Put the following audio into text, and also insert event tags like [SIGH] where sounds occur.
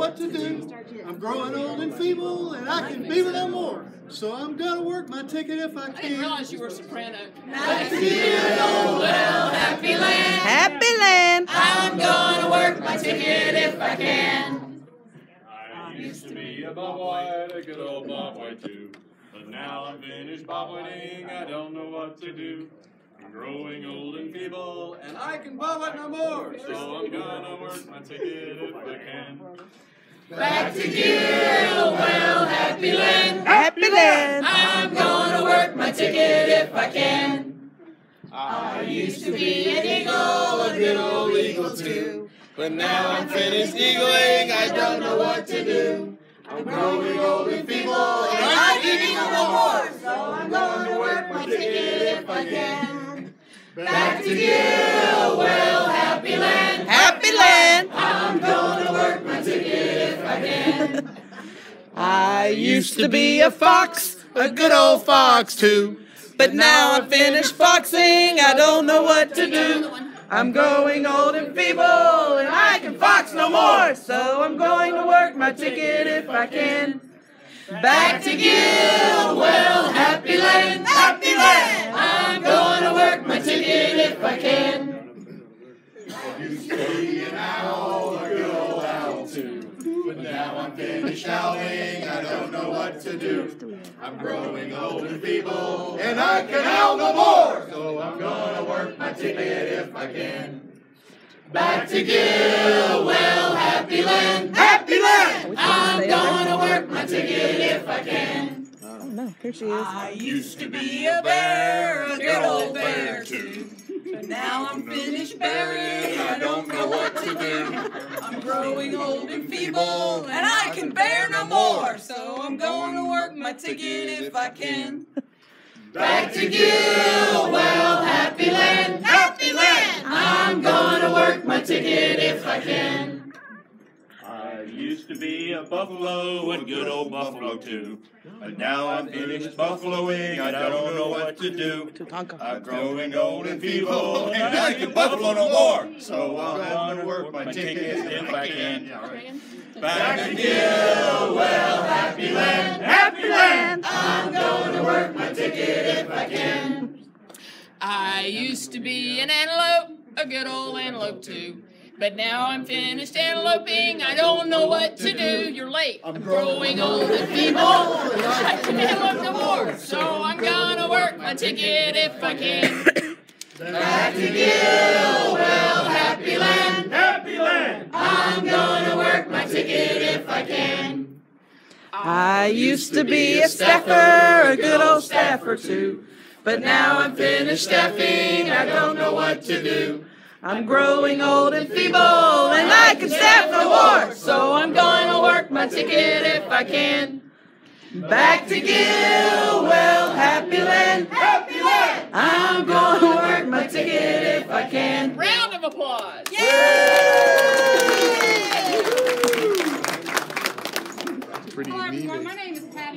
what to do. I'm growing old and feeble, and I can beaver no more. So I'm gonna work my ticket if I I didn't can. realize you were a soprano. Happy land. Happy land. I'm gonna work my ticket if I can. I used to be a bobwhite, a good old bobwhite too. But now I'm finished bobwhiting, I don't know what to do. I'm growing old and feeble, and I can bobwhite no more. So I'm gonna work my ticket if I can. Back to Gilwell, happy land. Happy land. I'm gonna work my ticket if I can. I used to be an eagle, a good old eagle too. But now I'm finished eagling, I don't know what to do. I'm growing old and feeble, and I can eagle no more. So I'm gonna work my ticket if I can. Back to Gill, ticket [LAUGHS] if I used to be a fox, a good old fox too. But now I'm finished foxing, I don't know what to do. I'm growing old and feeble, and I can fox no more. So I'm going to work my ticket if I can. Back to Gilwell, happy land, happy land. I'm gonna work my ticket if I can. Now I'm finished owling, I don't know what to do. I'm growing old and feeble, and I can owl no more. So I'm gonna work my ticket if I can. Back to Gilwell, happy land, happy land. I'm gonna work my ticket if I can. Oh no, here she is. I used to be a bear, a good old bear too. But now I'm finished bearing, I don't know what to do. I'm growing old and feeble, and I can bear no more. So I'm going to work my ticket if I can. Back to Gill, I used to be a buffalo and good old buffalo too. But now I'm finished buffaloing, I don't know what to do. I'm growing old and feeble, and I can buffalo no more. So I'll gonna work my ticket if I can. Back to Gilwell, happy land, happy land. I'm gonna work my ticket if I can. I used to be an antelope, a good old antelope too. But now I'm finished anteloping, I don't know what to do. You're late. I'm growing old and feeble, I can antelope no more. So I'm gonna work my ticket if I can. Back to Gilwell, happy land, Happy land. I'm gonna work my ticket if I can. I used to be a staffer, a good old staffer too. But now I'm finished staffing, I don't know what to do. I'm growing old and feeble, and I can staff no more. So I'm going to work my ticket if I can. Back to Gilwell, happy land, happy land. I'm going to work my ticket if I can. Round of applause. Pretty